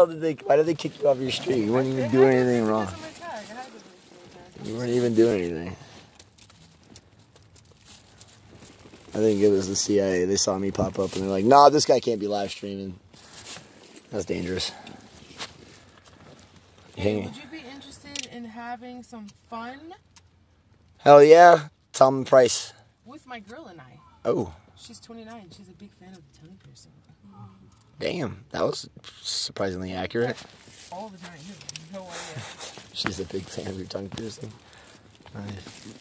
Why did they, why did they kick you off your street? You weren't even doing anything wrong. Because of my tag. I had to delete my tag. You weren't even doing anything. I think it was the CIA. They saw me pop up and they're like, nah, this guy can't be live streaming. That's dangerous. Hey, would you be interested in having some fun Hell yeah. The price. with my girl and I? Oh, She's 29. She's a big fan of the tongue piercing. Damn. That was surprisingly accurate. All the time. You have no idea. She's a big fan of your tongue piercing. Nice.